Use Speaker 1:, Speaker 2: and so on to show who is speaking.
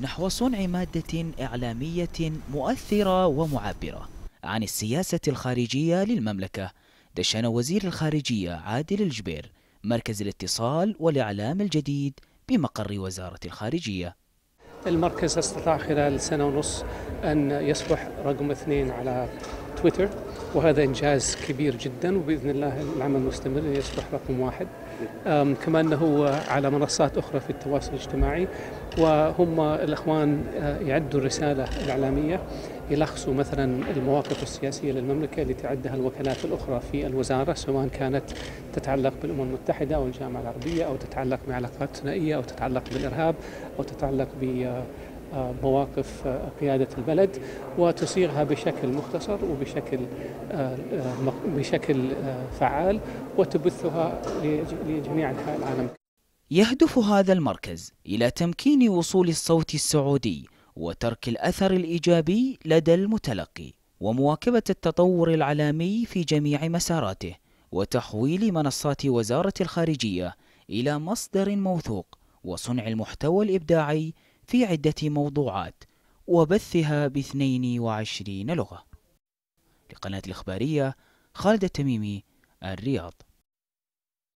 Speaker 1: نحو صنع مادة إعلامية مؤثرة ومعبرة عن السياسة الخارجية للمملكة. دشن وزير الخارجية عادل الجبير مركز الاتصال والإعلام الجديد بمقر وزارة الخارجية.
Speaker 2: المركز استطاع خلال سنة ونص أن يصبح رقم اثنين على تويتر وهذا إنجاز كبير جدا وبإذن الله العمل مستمر يصبح رقم واحد. كما أنه على منصات أخرى في التواصل الاجتماعي وهم الأخوان آه، يعدوا الرسالة الإعلامية يلخصوا مثلا المواقف السياسية للمملكة اللي تعدها الوكالات الأخرى في الوزارة سواء كانت تتعلق بالأمم المتحدة أو الجامعة العربية أو تتعلق بعلاقات ثنائية أو تتعلق بالإرهاب أو تتعلق ب مواقف قيادة البلد وتصيغها بشكل مختصر وبشكل بشكل فعال وتبثها لجميع أنحاء العالم.
Speaker 1: يهدف هذا المركز إلى تمكين وصول الصوت السعودي وترك الأثر الإيجابي لدى المتلقي ومواكبة التطور العالمي في جميع مساراته وتحويل منصات وزارة الخارجية إلى مصدر موثوق وصنع المحتوى الإبداعي في عدة موضوعات وبثها ب 22 لغة. لقناة الإخبارية خالد التميمي الرياض.